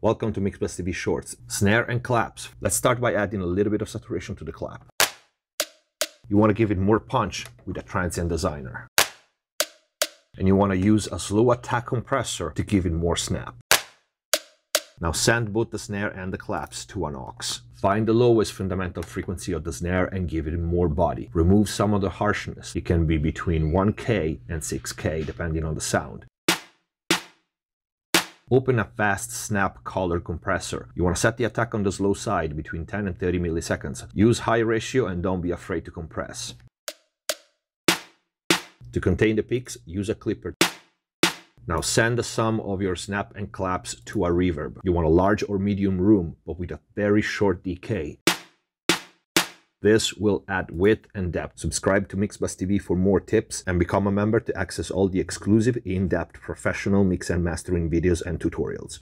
Welcome to Mixbus TV Shorts. Snare and claps. Let's start by adding a little bit of saturation to the clap. You want to give it more punch with a transient designer. And you want to use a slow attack compressor to give it more snap. Now send both the snare and the claps to an aux. Find the lowest fundamental frequency of the snare and give it more body. Remove some of the harshness. It can be between 1K and 6K depending on the sound. Open a fast snap color compressor. You want to set the attack on the slow side between 10 and 30 milliseconds. Use high ratio and don't be afraid to compress. To contain the peaks, use a clipper. Now send the sum of your snap and claps to a reverb. You want a large or medium room, but with a very short decay. This will add width and depth. Subscribe to Mixbus TV for more tips and become a member to access all the exclusive in-depth professional mix and mastering videos and tutorials.